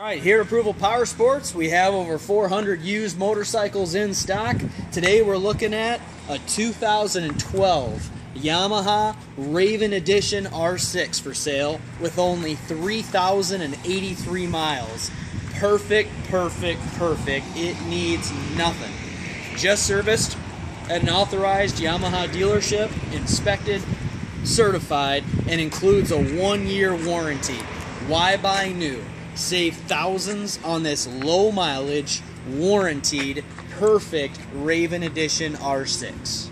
All right, here at Approval Power Sports, we have over 400 used motorcycles in stock. Today we're looking at a 2012 Yamaha Raven Edition R6 for sale with only 3,083 miles. Perfect, perfect, perfect. It needs nothing. Just serviced at an authorized Yamaha dealership, inspected, certified, and includes a one year warranty. Why buy new? Save thousands on this low mileage, warranted, perfect Raven Edition R6.